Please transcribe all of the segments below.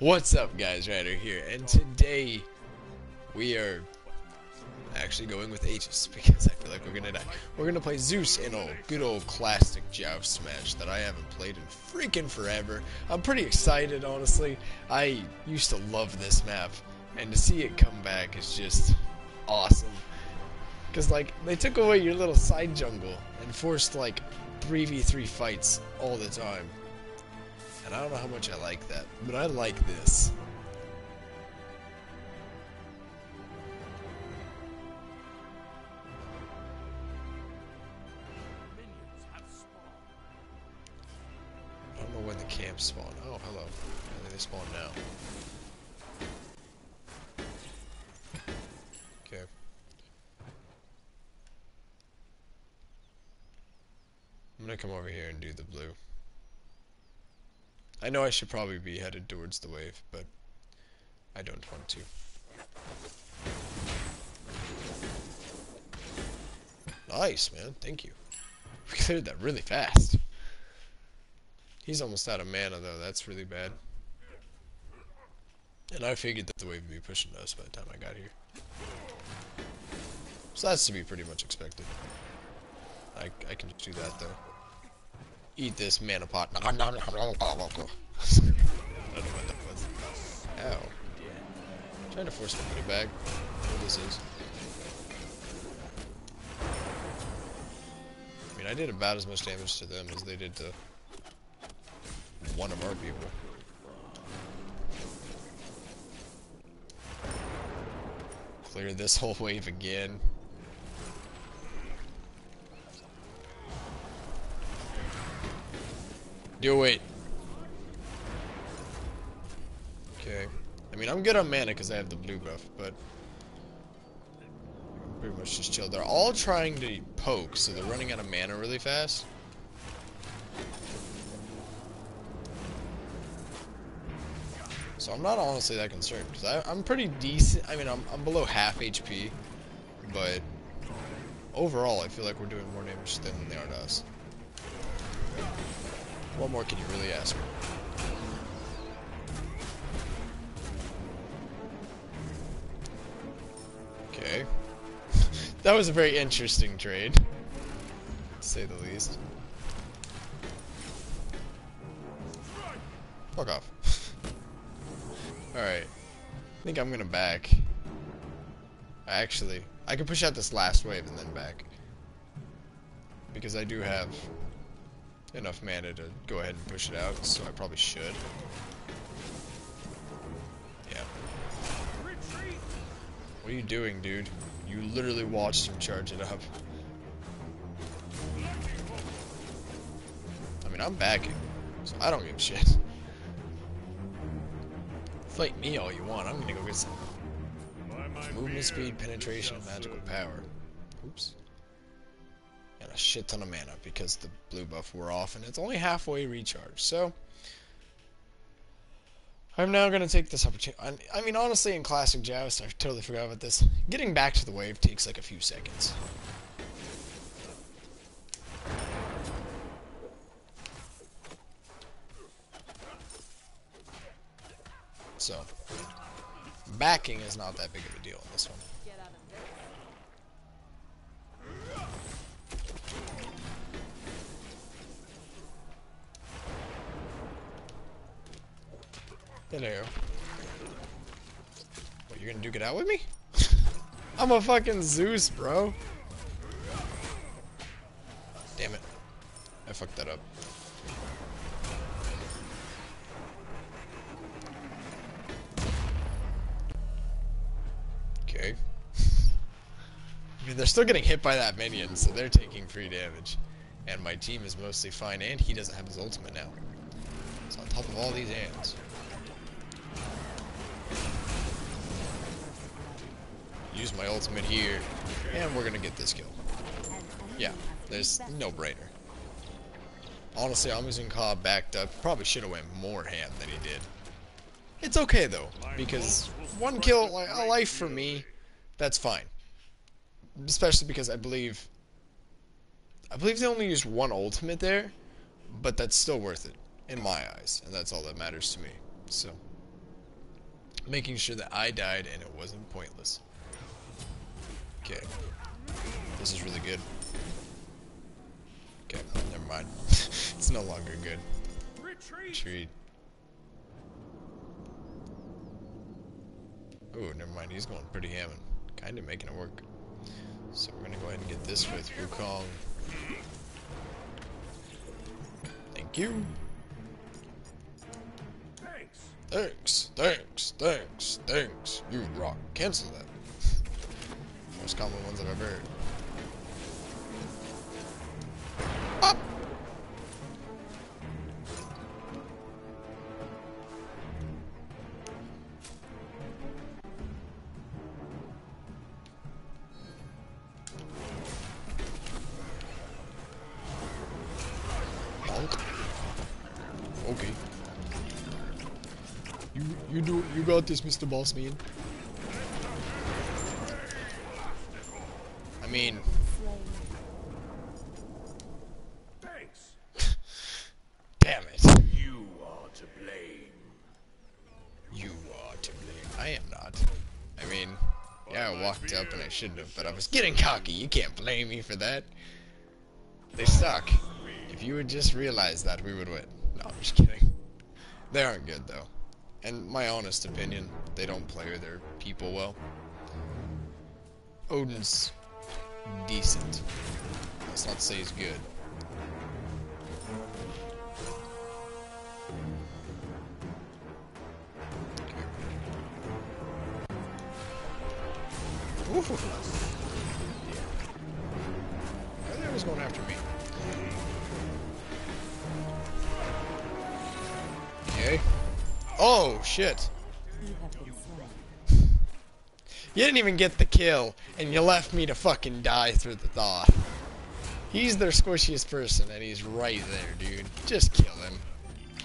What's up guys, Ryder here, and today we are actually going with Aegis because I feel like we're gonna die. We're gonna play Zeus in a good old classic joust match that I haven't played in freaking forever. I'm pretty excited honestly. I used to love this map, and to see it come back is just awesome. Cause like, they took away your little side jungle and forced like 3v3 fights all the time. And I don't know how much I like that, but I like this. I don't know when the camps spawn. Oh, hello. I think they spawn now. Okay. I'm gonna come over here and do the blue. I know I should probably be headed towards the wave, but I don't want to. Nice, man. Thank you. We cleared that really fast. He's almost out of mana, though. That's really bad. And I figured that the wave would be pushing us by the time I got here. So that's to be pretty much expected. I, I can do that, though. Eat this mana pot. I don't know what that was. Ow. trying to force me to put it back. What this is. I mean, I did about as much damage to them as they did to one of our people. Clear this whole wave again. Do it. Okay. I mean, I'm good on mana because I have the blue buff, but I'm pretty much just chill. They're all trying to poke, so they're running out of mana really fast. So I'm not honestly that concerned because I'm pretty decent. I mean, I'm, I'm below half HP, but overall, I feel like we're doing more damage than they are to us. What more can you really ask? Okay. that was a very interesting trade, to say the least. Fuck off. Alright. I think I'm gonna back. Actually, I can push out this last wave and then back. Because I do have enough mana to go ahead and push it out, so I probably should. Yeah. What are you doing, dude? You literally watched him charge it up. I mean, I'm backing, so I don't give a shit. Fight me all you want, I'm gonna go get some movement speed, penetration, and magical power. Oops a shit ton of mana because the blue buff wore off and it's only halfway recharged. So I'm now going to take this opportunity. I mean, honestly, in Classic Joust, I totally forgot about this. Getting back to the wave takes like a few seconds. So, backing is not that big of a deal in this one. Hello. What, you're gonna duke it out with me? I'm a fucking Zeus, bro. Damn it. I fucked that up. Okay. I mean, they're still getting hit by that minion, so they're taking free damage. And my team is mostly fine, and he doesn't have his ultimate now. So on top of all these ants. Use my ultimate here, and we're gonna get this kill. Yeah, there's no brainer. Honestly, Amazon Cobb backed up. Probably should have went more hand than he did. It's okay though, because one kill, a life for me, that's fine. Especially because I believe, I believe they only used one ultimate there, but that's still worth it in my eyes, and that's all that matters to me. So, making sure that I died and it wasn't pointless. Okay. This is really good. Okay, never mind. it's no longer good. Retreat! Retreat. Ooh, never mind. He's going pretty hammond. Kind of making it work. So we're gonna go ahead and get this with Wukong. Thank you. Thanks! Thanks, thanks, thanks, thanks. You rock. Cancel that. Most common ones I've ever heard. Up! Okay. You you do you got this, Mr. Bossman. Mean, Thanks! damn it. You are to blame. You are to blame. I am not. I mean, yeah, I walked up and I shouldn't have, but I was getting cocky. You can't blame me for that. They suck. If you would just realize that, we would win. No, I'm just kidding. They aren't good, though. And my honest opinion, they don't play their people well. Odin's decent. Let's not say he's good. Ooh. Why are they always going after me? Okay. Oh, shit. You didn't even get the kill, and you left me to fucking die through the Thoth. He's their squishiest person, and he's right there, dude. Just kill him.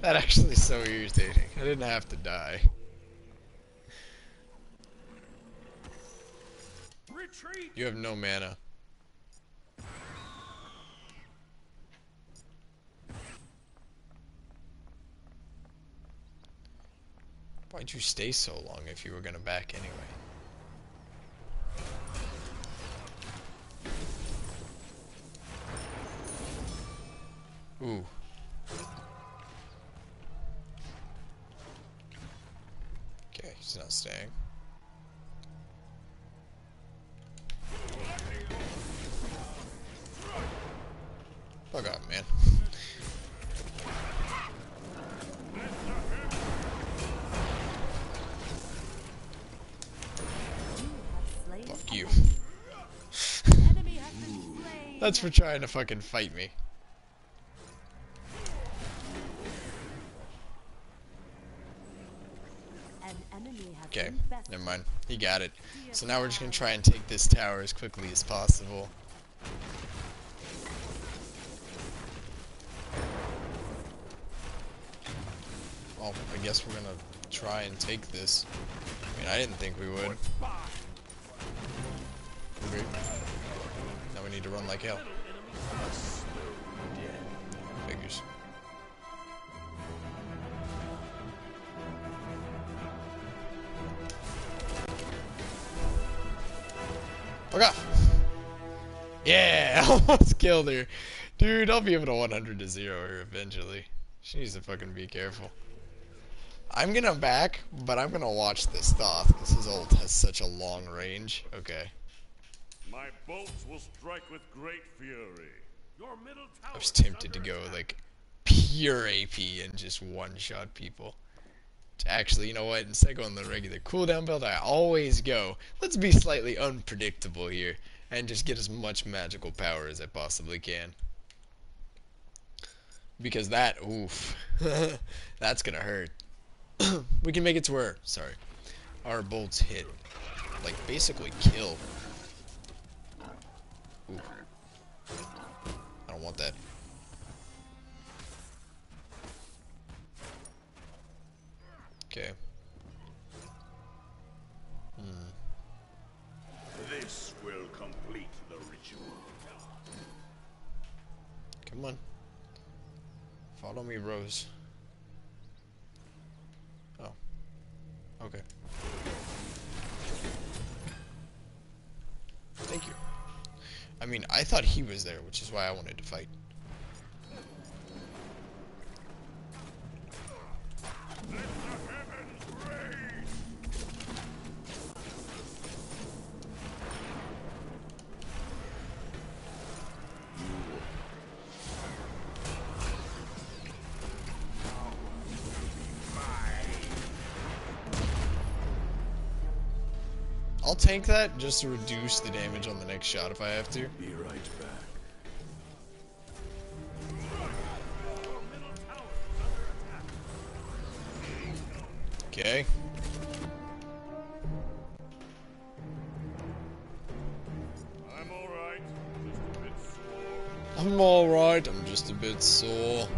That actually is so irritating. I didn't have to die. Retreat! You have no mana. Why'd you stay so long if you were gonna back anyway? Ooh. Okay, he's not staying. Fuck off, man. Fuck you. That's for trying to fucking fight me. Never mind. He got it. So now we're just gonna try and take this tower as quickly as possible. Well, I guess we're gonna try and take this. I mean, I didn't think we would. Okay. Now we need to run like hell. almost killed her. Dude, I'll be able to 100 to 0 her eventually. She needs to fucking be careful. I'm gonna back, but I'm gonna watch this Thoth, because his ult has such a long range. Okay. My bolts will strike with great fury. Your middle tower I was tempted to go, like, pure AP and just one-shot people. Actually, you know what? Instead of going the regular cooldown build, I always go, let's be slightly unpredictable here, and just get as much magical power as I possibly can. Because that, oof, that's gonna hurt. we can make it to where, sorry, our bolts hit, like, basically kill. Ooh. I don't want that. Okay. Follow me, Rose. Oh. Okay. Thank you. I mean, I thought he was there, which is why I wanted to fight. I'll tank that just to reduce the damage on the next shot if I have to. Be right back. Okay. I'm alright. Just a bit sore. I'm alright, I'm just a bit sore.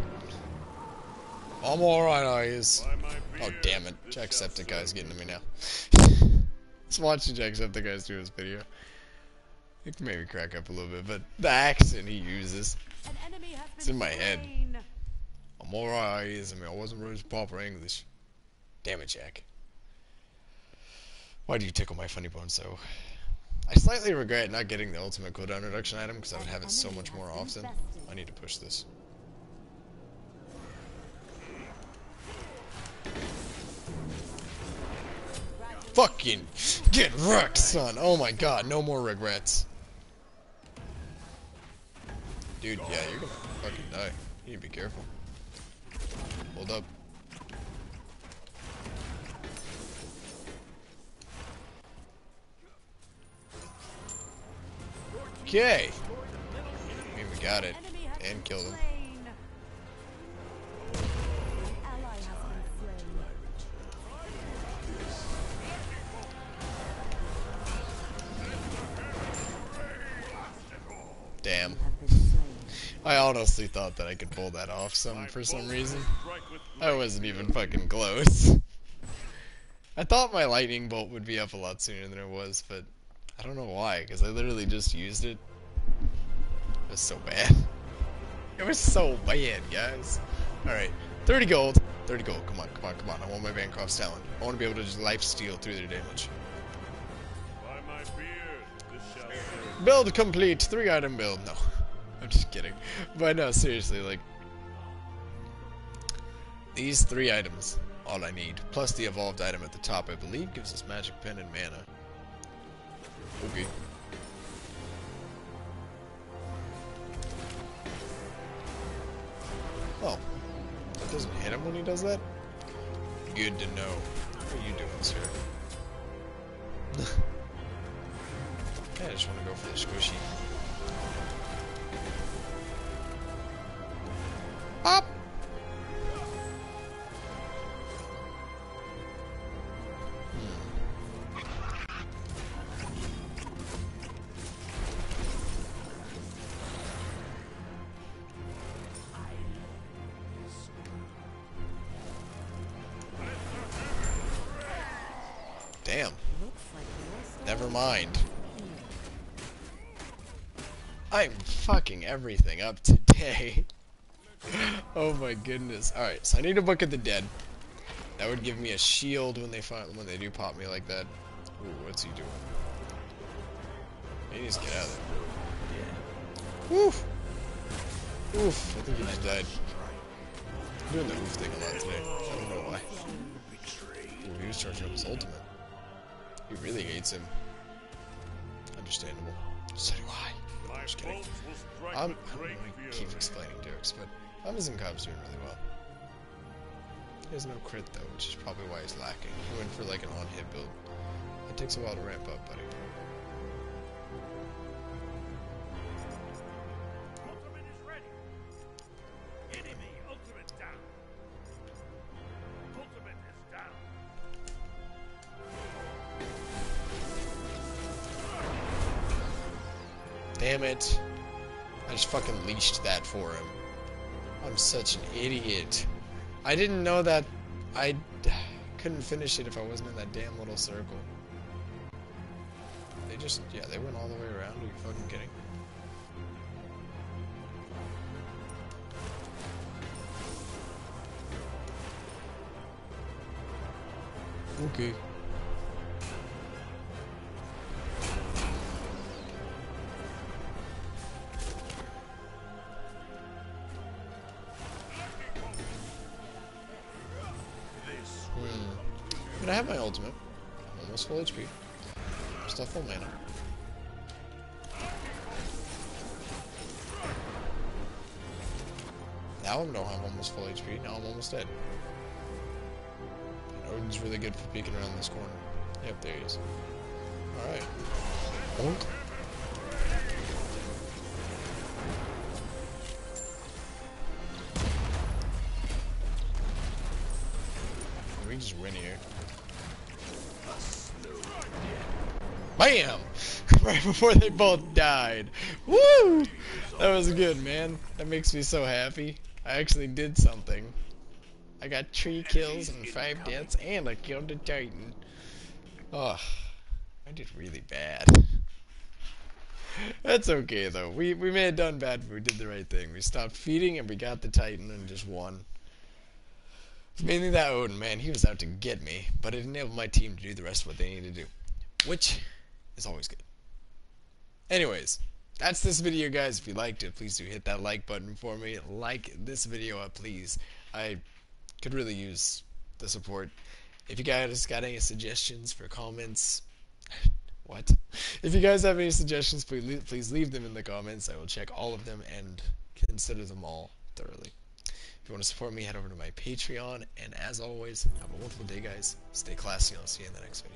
I'm alright, I is. Oh damn it, this Jacksepticeye's getting to me now. Let's watch the guys do his video. It can maybe crack up a little bit, but the accent he uses. An enemy has been It's in my head. I'm alright, I mean, I wasn't raised proper English. Damn it, Jack. Why do you tickle my funny bone so? I slightly regret not getting the ultimate cooldown reduction item because I would have it so much more often. I need to push this. Fucking get wrecked, son. Oh my god, no more regrets. Dude, yeah, you're gonna fucking die. You need to be careful. Hold up. Okay. I mean, we got it. And killed him. Damn. Have been slain. I honestly thought that I could pull that off some for some reason. I wasn't even fucking close. I thought my lightning bolt would be up a lot sooner than it was, but I don't know why, because I literally just used it. It was so bad. It was so bad, guys. Alright, 30 gold. 30 gold, come on, come on, come on. I want my Bancroft's Talon. I want to be able to just life steal through their damage. Build complete, three item build. No, I'm just kidding. But no, seriously, like these three items, all I need, plus the evolved item at the top, I believe, gives us magic pen and mana. Okay. Oh, that doesn't hit him when he does that. Good to know. How are you doing, sir? I just want to go for the squishy. Pop! Damn. Looks like yours. Never mind. I'm fucking everything up today. oh my goodness. Alright, so I need a Book of the Dead. That would give me a shield when they find when they do pop me like that. Ooh, what's he doing? He needs to get out of there. Oof. Oof. I think he just died. I'm doing the oof thing a lot today. I don't know why. Ooh, he was charging up his ultimate. He really hates him. Understandable. So do I. I'm just kidding. I'm, I'm gonna keep explaining but Amazon doing really well. He has no crit though, which is probably why he's lacking. He went for like an on-hit build. It takes a while to ramp up, buddy. Fucking leashed that for him. I'm such an idiot. I didn't know that I couldn't finish it if I wasn't in that damn little circle. They just, yeah, they went all the way around. Are you fucking kidding? Okay. But I have my ultimate. I'm almost full HP. Still full mana. Now I'm no, I'm almost full HP. Now I'm almost dead. And Odin's really good for peeking around this corner. Yep, there he is. Alright. We just win here. Bam! right before they both died. Woo! That was good, man. That makes me so happy. I actually did something. I got three kills and five deaths, and I killed a titan. Oh, I did really bad. That's okay though. We we may have done bad, but we did the right thing. We stopped feeding and we got the Titan and just won. Mainly that Odin, man, he was out to get me, but it enabled my team to do the rest of what they needed to do, which is always good. Anyways, that's this video, guys. If you liked it, please do hit that like button for me. Like this video up, please. I could really use the support. If you guys got any suggestions for comments, what? If you guys have any suggestions, please leave, please leave them in the comments. I will check all of them and consider them all thoroughly. If you want to support me, head over to my Patreon. And as always, have a wonderful day, guys. Stay classy, and I'll see you in the next video.